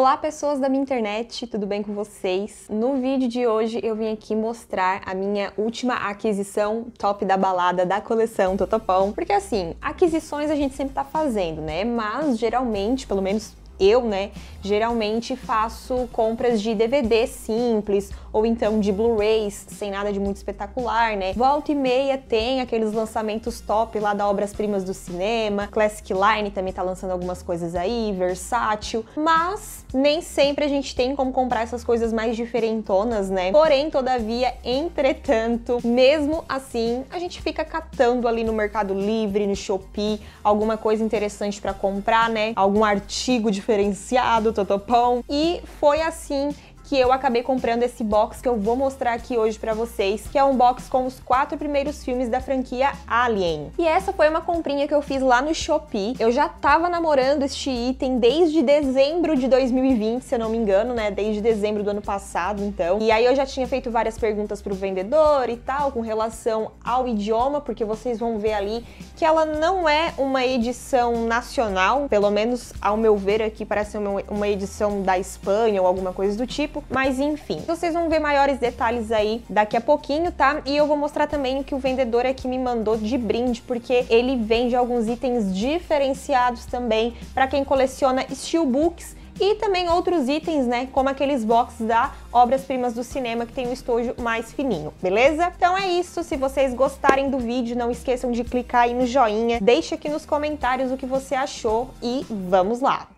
Olá, pessoas da minha internet, tudo bem com vocês? No vídeo de hoje eu vim aqui mostrar a minha última aquisição top da balada da coleção Totopão, porque assim, aquisições a gente sempre tá fazendo, né? Mas geralmente, pelo menos eu, né, geralmente faço compras de DVD simples ou então de Blu-rays sem nada de muito espetacular, né? Volta e meia tem aqueles lançamentos top lá da Obras Primas do Cinema, Classic Line também tá lançando algumas coisas aí, Versátil, mas nem sempre a gente tem como comprar essas coisas mais diferentonas, né? Porém, todavia, entretanto, mesmo assim, a gente fica catando ali no Mercado Livre, no Shopee, alguma coisa interessante para comprar, né? Algum artigo diferenciado, Totopão. E foi assim que eu acabei comprando esse box que eu vou mostrar aqui hoje para vocês, que é um box com os quatro primeiros filmes da franquia Alien. E essa foi uma comprinha que eu fiz lá no Shopee. Eu já tava namorando este item desde dezembro de 2020, se eu não me engano, né? Desde dezembro do ano passado, então. E aí eu já tinha feito várias perguntas pro vendedor e tal, com relação ao idioma, porque vocês vão ver ali que ela não é uma edição nacional, pelo menos ao meu ver aqui parece uma, uma edição da Espanha ou alguma coisa do tipo mas enfim. Vocês vão ver maiores detalhes aí daqui a pouquinho, tá? E eu vou mostrar também o que o vendedor aqui me mandou de brinde, porque ele vende alguns itens diferenciados também para quem coleciona steelbooks e também outros itens, né, como aqueles boxes da Obras Primas do Cinema que tem o estojo mais fininho, beleza? Então é isso, se vocês gostarem do vídeo, não esqueçam de clicar aí no joinha, deixe aqui nos comentários o que você achou e vamos lá!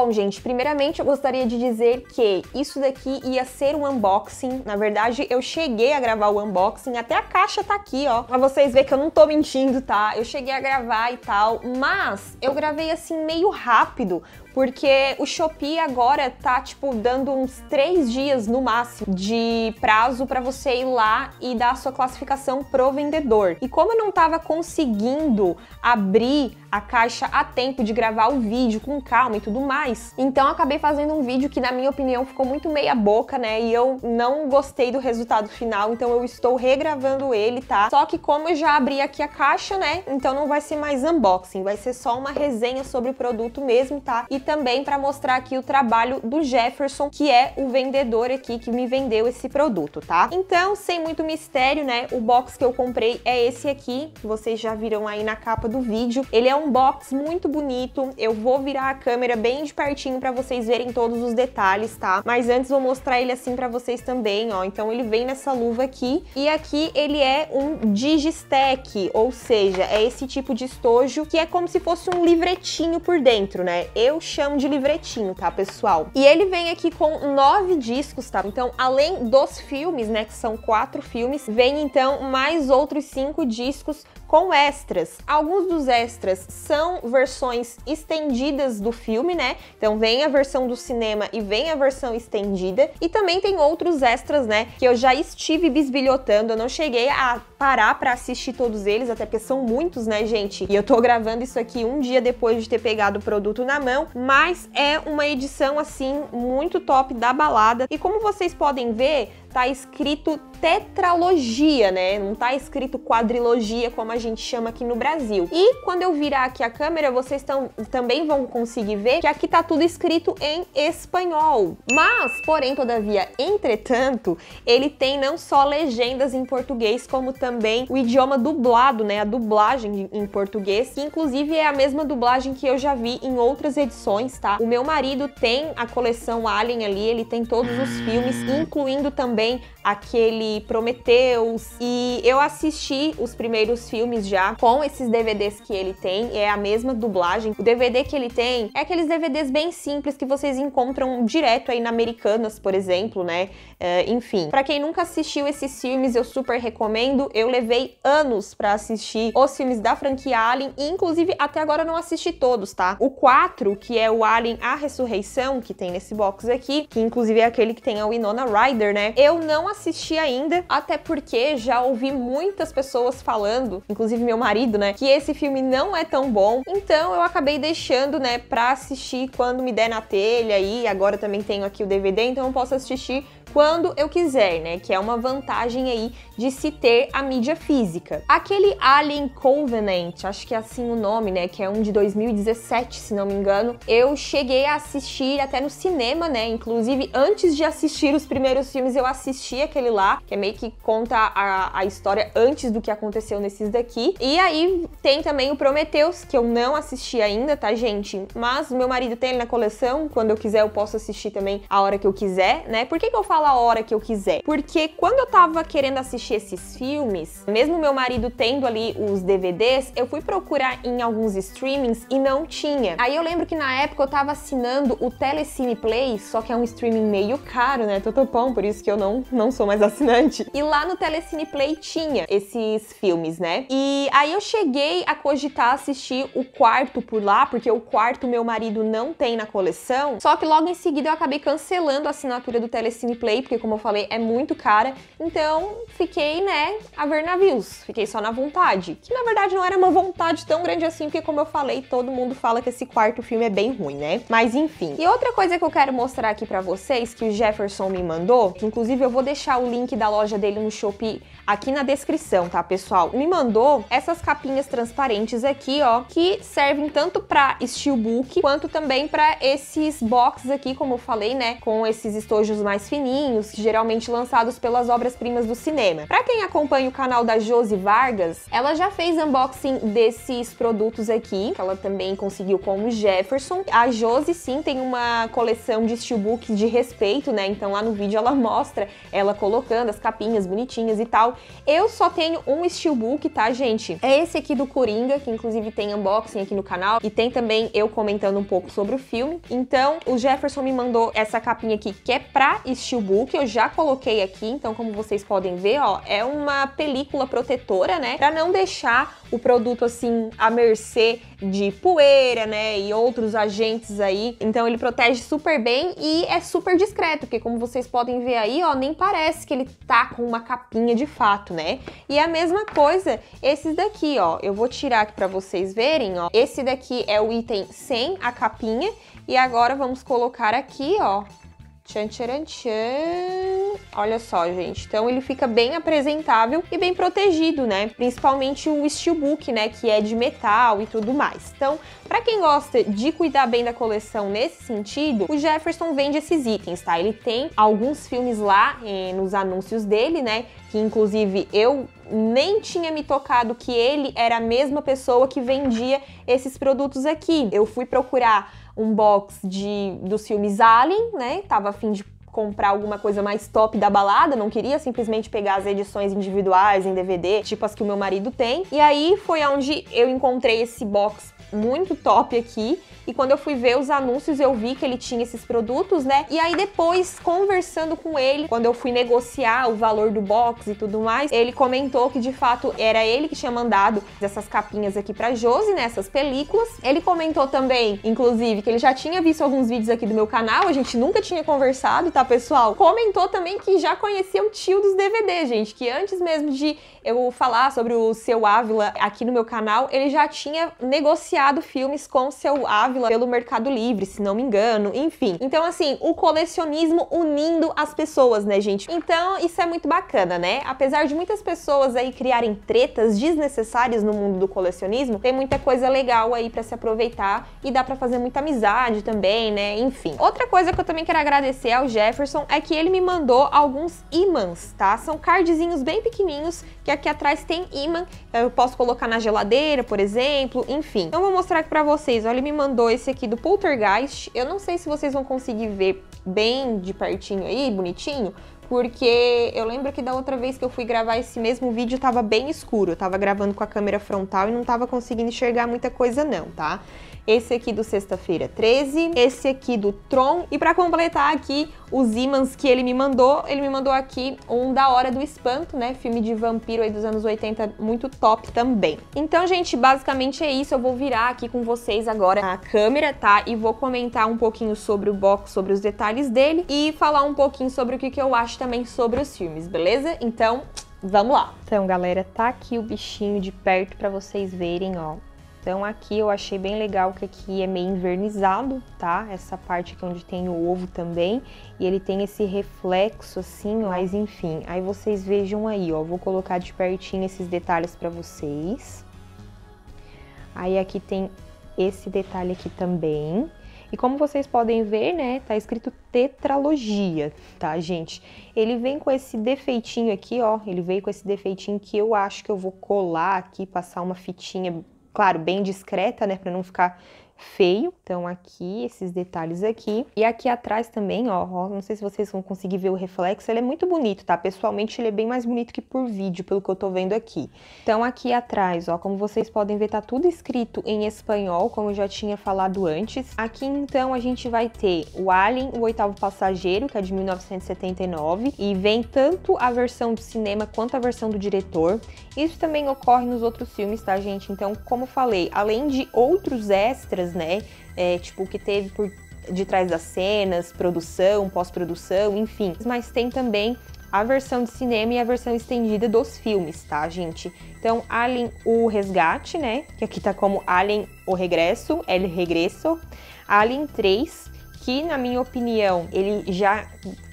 Bom, gente, primeiramente eu gostaria de dizer que isso daqui ia ser um unboxing. Na verdade, eu cheguei a gravar o unboxing, até a caixa tá aqui, ó. Pra vocês verem que eu não tô mentindo, tá? Eu cheguei a gravar e tal, mas eu gravei assim meio rápido, porque o Shopee agora tá, tipo, dando uns três dias no máximo de prazo para você ir lá e dar a sua classificação pro vendedor. E como eu não tava conseguindo abrir a caixa a tempo de gravar o vídeo com calma e tudo mais. Então acabei fazendo um vídeo que na minha opinião ficou muito meia boca, né? E eu não gostei do resultado final, então eu estou regravando ele, tá? Só que como eu já abri aqui a caixa, né? Então não vai ser mais unboxing, vai ser só uma resenha sobre o produto mesmo, tá? E também para mostrar aqui o trabalho do Jefferson, que é o vendedor aqui que me vendeu esse produto, tá? Então, sem muito mistério, né? O box que eu comprei é esse aqui, que vocês já viram aí na capa do vídeo. Ele é um box muito bonito. Eu vou virar a câmera bem de pertinho para vocês verem todos os detalhes, tá? Mas antes vou mostrar ele assim para vocês também, ó. Então ele vem nessa luva aqui e aqui ele é um Digistack, ou seja, é esse tipo de estojo que é como se fosse um livretinho por dentro, né? Eu chamo de livretinho, tá, pessoal? E ele vem aqui com nove discos, tá? Então, além dos filmes, né, que são quatro filmes, vem então mais outros cinco discos com extras. Alguns dos extras são versões estendidas do filme, né? Então vem a versão do cinema e vem a versão estendida. E também tem outros extras, né? Que eu já estive bisbilhotando. Eu não cheguei a parar para assistir todos eles, até porque são muitos, né, gente? E eu tô gravando isso aqui um dia depois de ter pegado o produto na mão, mas é uma edição assim muito top da balada. E como vocês podem ver, tá escrito tetralogia, né? Não tá escrito quadrilogia como a gente chama aqui no Brasil. E quando eu virar aqui a câmera, vocês tão, também vão conseguir ver que aqui tá tudo escrito em espanhol. Mas, porém, todavia, entretanto, ele tem não só legendas em português, como também o idioma dublado, né? A dublagem em português, que inclusive é a mesma dublagem que eu já vi em outras edições, tá? O meu marido tem a coleção Alien ali, ele tem todos os filmes, incluindo também aquele Prometheus. E eu assisti os primeiros filmes já com esses DVDs que ele tem, é a mesma dublagem. O DVD que ele tem é aqueles DVDs bem simples que vocês encontram direto aí na Americanas, por exemplo, né? Uh, enfim, para quem nunca assistiu esses filmes, eu super recomendo. Eu levei anos para assistir os filmes da franquia Alien e, inclusive, até agora não assisti todos, tá? O 4, que é o Alien A Ressurreição, que tem nesse box aqui, que inclusive é aquele que tem a Winona Ryder, né? Eu não assisti assisti ainda, até porque já ouvi muitas pessoas falando, inclusive meu marido, né, que esse filme não é tão bom. Então eu acabei deixando, né, pra assistir quando me der na telha e agora também tenho aqui o DVD, então eu posso assistir quando eu quiser, né? Que é uma vantagem aí de se ter a mídia física. Aquele Alien Covenant, acho que é assim o nome, né? Que é um de 2017, se não me engano. Eu cheguei a assistir até no cinema, né? Inclusive, antes de assistir os primeiros filmes, eu assisti aquele lá, que é meio que conta a, a história antes do que aconteceu nesses daqui. E aí tem também o Prometheus, que eu não assisti ainda, tá, gente? Mas o meu marido tem ele na coleção. Quando eu quiser, eu posso assistir também a hora que eu quiser, né? Por que, que eu falo a hora que eu quiser. Porque quando eu tava querendo assistir esses filmes, mesmo meu marido tendo ali os DVDs, eu fui procurar em alguns streamings e não tinha. Aí eu lembro que na época eu tava assinando o Telecine Play, só que é um streaming meio caro, né? Totopão, por isso que eu não, não sou mais assinante. E lá no Telecine Play tinha esses filmes, né? E aí eu cheguei a cogitar assistir o quarto por lá, porque o quarto meu marido não tem na coleção. Só que logo em seguida eu acabei cancelando a assinatura do Telecine Play Play, porque como eu falei, é muito cara. Então, fiquei, né, a ver navios. Fiquei só na vontade. Que na verdade não era uma vontade tão grande assim, porque como eu falei, todo mundo fala que esse quarto filme é bem ruim, né? Mas enfim. E outra coisa que eu quero mostrar aqui para vocês, que o Jefferson me mandou, que inclusive eu vou deixar o link da loja dele no Shopee aqui na descrição, tá, pessoal? Me mandou essas capinhas transparentes aqui, ó, que servem tanto para steelbook quanto também para esses boxes aqui, como eu falei, né, com esses estojos mais fininhos geralmente lançados pelas obras-primas do cinema. Para quem acompanha o canal da Josi Vargas, ela já fez unboxing desses produtos aqui, que ela também conseguiu com o Jefferson. A Josi sim tem uma coleção de steelbooks de respeito, né? Então lá no vídeo ela mostra ela colocando as capinhas bonitinhas e tal. Eu só tenho um steelbook, tá, gente? É esse aqui do Coringa, que inclusive tem unboxing aqui no canal e tem também eu comentando um pouco sobre o filme. Então, o Jefferson me mandou essa capinha aqui que é pra steelbook eu já coloquei aqui, então como vocês podem ver, ó, é uma película protetora, né, para não deixar o produto assim à mercê de poeira, né, e outros agentes aí. Então ele protege super bem e é super discreto, porque como vocês podem ver aí, ó, nem parece que ele tá com uma capinha de fato, né? E a mesma coisa esses daqui, ó. Eu vou tirar aqui para vocês verem, ó. Esse daqui é o item sem a capinha e agora vamos colocar aqui, ó, Tchan, tchan, tchan. Olha só, gente. Então ele fica bem apresentável e bem protegido, né? Principalmente o steelbook, né? Que é de metal e tudo mais. Então, para quem gosta de cuidar bem da coleção nesse sentido, o Jefferson vende esses itens, tá? Ele tem alguns filmes lá eh, nos anúncios dele, né? Que inclusive eu nem tinha me tocado que ele era a mesma pessoa que vendia esses produtos aqui. Eu fui procurar um box de dos filmes Alien, né? Tava afim de comprar alguma coisa mais top da balada, não queria simplesmente pegar as edições individuais em DVD, tipo as que o meu marido tem. E aí foi onde eu encontrei esse box muito top aqui. E quando eu fui ver os anúncios, eu vi que ele tinha esses produtos, né? E aí depois, conversando com ele, quando eu fui negociar o valor do box e tudo mais, ele comentou que de fato era ele que tinha mandado essas capinhas aqui pra Josi, né? Essas películas. Ele comentou também, inclusive, que ele já tinha visto alguns vídeos aqui do meu canal, a gente nunca tinha conversado, tá, pessoal? Comentou também que já conhecia o tio dos DVD, gente, que antes mesmo de eu falar sobre o seu Ávila aqui no meu canal, ele já tinha negociado filmes com seu Ávila pelo Mercado Livre, se não me engano, enfim. Então, assim, o colecionismo unindo as pessoas, né, gente? Então, isso é muito bacana, né? Apesar de muitas pessoas aí criarem tretas desnecessárias no mundo do colecionismo, tem muita coisa legal aí para se aproveitar e dá para fazer muita amizade também, né? Enfim. Outra coisa que eu também quero agradecer ao Jefferson é que ele me mandou alguns imãs, tá? São cardzinhos bem pequenininhos que aqui atrás tem imã, eu posso colocar na geladeira, por exemplo, enfim. Então vou mostrar aqui pra vocês, olha, ele me mandou esse aqui do Poltergeist, eu não sei se vocês vão conseguir ver bem de pertinho aí, bonitinho, porque eu lembro que da outra vez que eu fui gravar esse mesmo vídeo tava bem escuro, eu tava gravando com a câmera frontal e não tava conseguindo enxergar muita coisa não, tá? Esse aqui do Sexta-feira 13, esse aqui do Tron, e para completar aqui os ímãs que ele me mandou, ele me mandou aqui um da Hora do Espanto, né, filme de vampiro aí dos anos 80, muito top também. Então, gente, basicamente é isso, eu vou virar aqui com vocês agora a câmera, tá, e vou comentar um pouquinho sobre o box, sobre os detalhes dele, e falar um pouquinho sobre o que, que eu acho também sobre os filmes, beleza? Então, vamos lá. Então, galera, tá aqui o bichinho de perto para vocês verem, ó. Então aqui eu achei bem legal que aqui é meio invernizado, tá? Essa parte aqui onde tem o ovo também. E ele tem esse reflexo assim, ó. Mas enfim, aí vocês vejam aí, ó. Vou colocar de pertinho esses detalhes para vocês. Aí aqui tem esse detalhe aqui também. E como vocês podem ver, né, tá escrito tetralogia, tá, gente? Ele vem com esse defeitinho aqui, ó, ele veio com esse defeitinho que eu acho que eu vou colar aqui, passar uma fitinha claro, bem discreta, né, para não ficar feio. Então aqui, esses detalhes aqui. E aqui atrás também, ó, ó, não sei se vocês vão conseguir ver o reflexo, ele é muito bonito, tá? Pessoalmente ele é bem mais bonito que por vídeo, pelo que eu tô vendo aqui. Então aqui atrás, ó, como vocês podem ver, tá tudo escrito em espanhol, como eu já tinha falado antes. Aqui então a gente vai ter o Alien, o oitavo passageiro, que é de 1979, e vem tanto a versão do cinema quanto a versão do diretor. Isso também ocorre nos outros filmes, tá, gente? Então, como falei, além de outros extras, né, é, tipo, que teve por de trás das cenas, produção, pós-produção, enfim. Mas tem também a versão de cinema e a versão estendida dos filmes, tá, gente? Então, Alien o Resgate, né? Que aqui tá como Alien o Regresso, El Regresso. Alien 3, que na minha opinião, ele já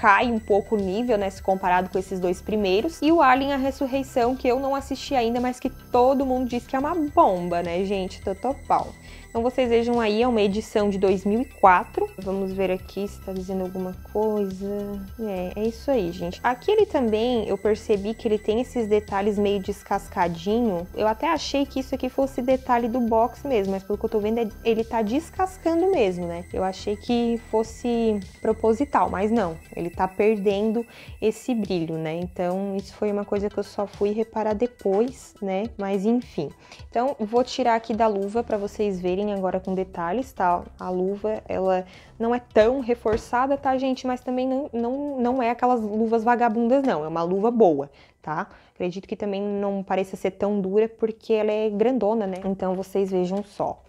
cai um pouco o nível, né, se comparado com esses dois primeiros. E o Alien a Ressurreição, que eu não assisti ainda, mas que todo mundo diz que é uma bomba, né, gente? Totopau. Então vocês vejam aí, é uma edição de 2004. Vamos ver aqui se tá dizendo alguma coisa. É, é isso aí, gente. Aqui ele também, eu percebi que ele tem esses detalhes meio descascadinho. Eu até achei que isso aqui fosse detalhe do box mesmo, mas pelo que eu tô vendo, é, ele tá descascando mesmo, né? Eu achei que fosse proposital, mas não. Ele tá perdendo esse brilho, né? Então isso foi uma coisa que eu só fui reparar depois, né? Mas enfim. Então vou tirar aqui da luva para vocês verem verem agora com detalhes, tá? A luva, ela não é tão reforçada, tá, gente? Mas também não, não, não é aquelas luvas vagabundas, não. É uma luva boa, tá? Acredito que também não pareça ser tão dura porque ela é grandona, né? Então vocês vejam só.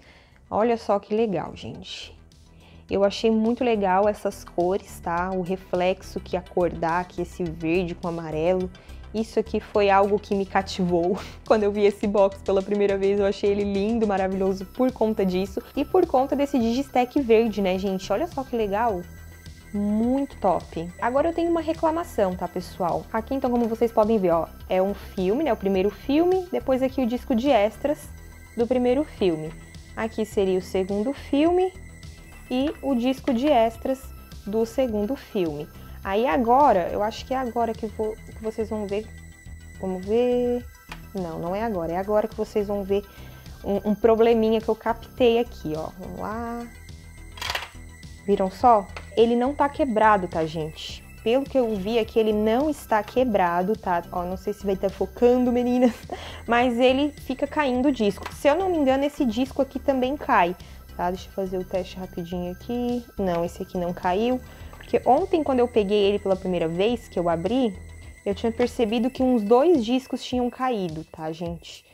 Olha só que legal, gente. Eu achei muito legal essas cores, tá? O reflexo que a cor dá, aqui esse verde com amarelo. Isso aqui foi algo que me cativou quando eu vi esse box pela primeira vez. Eu achei ele lindo, maravilhoso por conta disso e por conta desse Digistack verde, né, gente? Olha só que legal muito top. Agora eu tenho uma reclamação, tá, pessoal? Aqui, então, como vocês podem ver, ó, é um filme, né, o primeiro filme, depois aqui o disco de extras do primeiro filme. Aqui seria o segundo filme e o disco de extras do segundo filme. Aí agora, eu acho que é agora que, vou, que vocês vão ver. Vamos ver. Não, não é agora. É agora que vocês vão ver um, um probleminha que eu captei aqui, ó. Vamos lá. Viram só? Ele não tá quebrado, tá, gente? Pelo que eu vi aqui, ele não está quebrado, tá? Ó, não sei se vai estar focando, meninas, mas ele fica caindo o disco. Se eu não me engano, esse disco aqui também cai, tá? Deixa eu fazer o teste rapidinho aqui. Não, esse aqui não caiu. Porque ontem, quando eu peguei ele pela primeira vez, que eu abri, eu tinha percebido que uns dois discos tinham caído, tá, gente?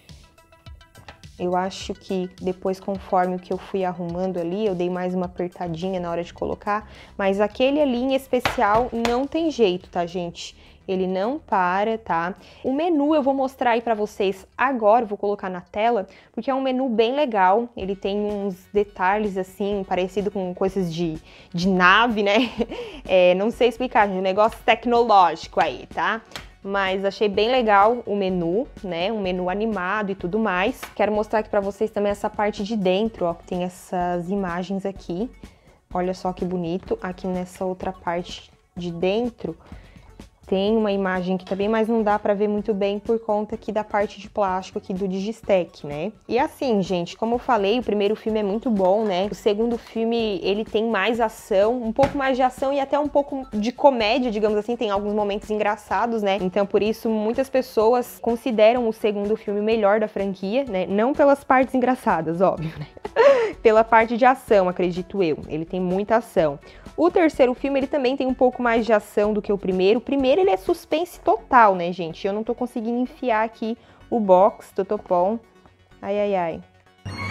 Eu acho que depois, conforme o que eu fui arrumando ali, eu dei mais uma apertadinha na hora de colocar, mas aquele ali em especial não tem jeito, tá, gente? Ele não para, tá? O menu eu vou mostrar aí para vocês agora, vou colocar na tela, porque é um menu bem legal, ele tem uns detalhes assim, parecido com coisas de, de nave, né? É, não sei explicar, um negócio tecnológico aí, tá? mas achei bem legal o menu, né? Um menu animado e tudo mais. Quero mostrar aqui para vocês também essa parte de dentro, ó, que tem essas imagens aqui. Olha só que bonito. Aqui nessa outra parte de dentro tem uma imagem que também, mas não dá para ver muito bem por conta aqui da parte de plástico aqui do Digistec, né? E assim, gente, como eu falei, o primeiro filme é muito bom, né? O segundo filme, ele tem mais ação, um pouco mais de ação e até um pouco de comédia, digamos assim, tem alguns momentos engraçados, né? Então, por isso, muitas pessoas consideram o segundo filme melhor da franquia, né? Não pelas partes engraçadas, óbvio, né? Pela parte de ação, acredito eu. Ele tem muita ação. O terceiro filme, ele também tem um pouco mais de ação do que o primeiro. O primeiro, ele é suspense total, né, gente? Eu não tô conseguindo enfiar aqui o box do Topom. Ai, ai, ai.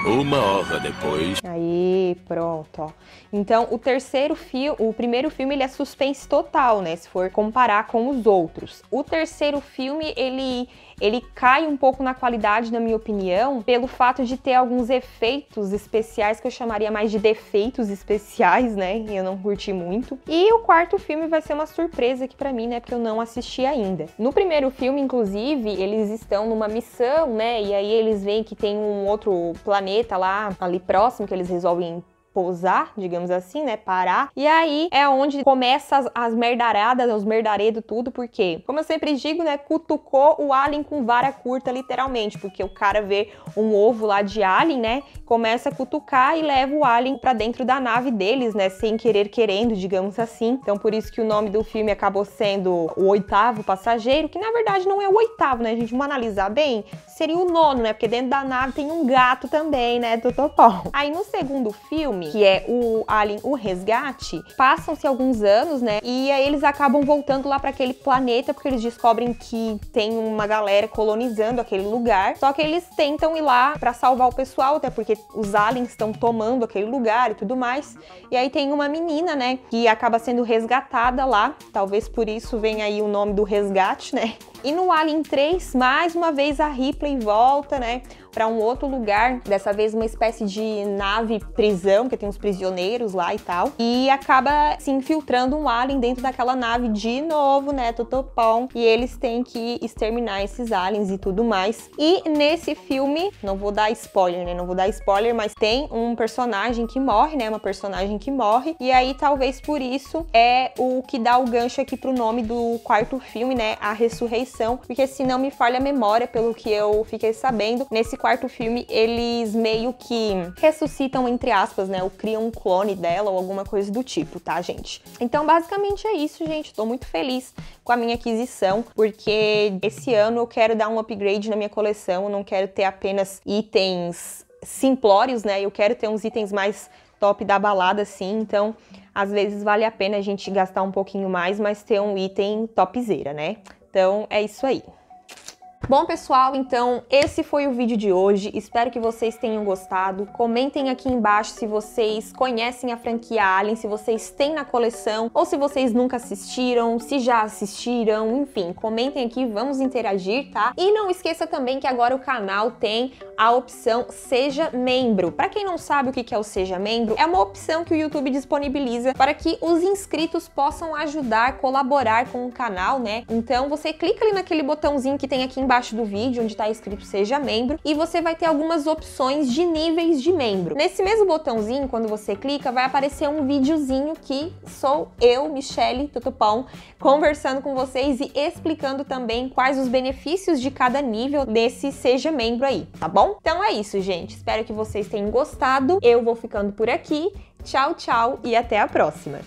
Uma hora depois. Aí, pronto, ó. Então, o terceiro filme, o primeiro filme, ele é suspense total, né? Se for comparar com os outros. O terceiro filme, ele ele cai um pouco na qualidade, na minha opinião, pelo fato de ter alguns efeitos especiais que eu chamaria mais de defeitos especiais, né? Eu não curti muito. E o quarto filme vai ser uma surpresa aqui para mim, né? Porque eu não assisti ainda. No primeiro filme, inclusive, eles estão numa missão, né? E aí eles veem que tem um outro planeta lá ali próximo que eles resolvem pousar, digamos assim, né? Parar. E aí é onde começa as, as merdaradas, os merdaredos, tudo, porque, como eu sempre digo, né? Cutucou o alien com vara curta, literalmente, porque o cara vê um ovo lá de alien, né? Começa a cutucar e leva o alien para dentro da nave deles, né? Sem querer querendo, digamos assim. Então, por isso que o nome do filme acabou sendo O Oitavo Passageiro, que na verdade não é o oitavo, né? A gente vai analisar bem, seria o nono, né? Porque dentro da nave tem um gato também, né? Do Topão. Aí no segundo filme, que é o Alien O Resgate, passam-se alguns anos, né? E aí eles acabam voltando lá para aquele planeta porque eles descobrem que tem uma galera colonizando aquele lugar. Só que eles tentam ir lá para salvar o pessoal, até porque os aliens estão tomando aquele lugar e tudo mais. E aí tem uma menina, né, que acaba sendo resgatada lá. Talvez por isso venha aí o nome do resgate, né? E no Alien 3, mais uma vez a Ripley volta, né? Para um outro lugar, dessa vez uma espécie de nave prisão, que tem uns prisioneiros lá e tal, e acaba se infiltrando um alien dentro daquela nave de novo, né, Totopão, e eles têm que exterminar esses aliens e tudo mais. E nesse filme, não vou dar spoiler, né, não vou dar spoiler, mas tem um personagem que morre, né, uma personagem que morre, e aí talvez por isso é o que dá o gancho aqui pro nome do quarto filme, né, A Ressurreição, porque se não me falha a memória, pelo que eu fiquei sabendo, nesse quarto filme, eles meio que ressuscitam, entre aspas, né? Ou criam um clone dela ou alguma coisa do tipo, tá, gente? Então, basicamente é isso, gente. Tô muito feliz com a minha aquisição, porque esse ano eu quero dar um upgrade na minha coleção. Eu não quero ter apenas itens simplórios, né? Eu quero ter uns itens mais top da balada, assim. Então, às vezes vale a pena a gente gastar um pouquinho mais, mas ter um item topzera, né? Então, é isso aí. Bom, pessoal, então esse foi o vídeo de hoje. Espero que vocês tenham gostado. Comentem aqui embaixo se vocês conhecem a franquia Alien, se vocês têm na coleção ou se vocês nunca assistiram, se já assistiram, enfim, comentem aqui, vamos interagir, tá? E não esqueça também que agora o canal tem a opção Seja Membro. Para quem não sabe o que é o Seja Membro, é uma opção que o YouTube disponibiliza para que os inscritos possam ajudar, colaborar com o canal, né? Então você clica ali naquele botãozinho que tem aqui embaixo embaixo do vídeo onde está escrito seja membro e você vai ter algumas opções de níveis de membro. Nesse mesmo botãozinho, quando você clica, vai aparecer um videozinho que sou eu, Michelle Tutupão, conversando com vocês e explicando também quais os benefícios de cada nível desse seja membro aí, tá bom? Então é isso, gente. Espero que vocês tenham gostado. Eu vou ficando por aqui. Tchau, tchau e até a próxima.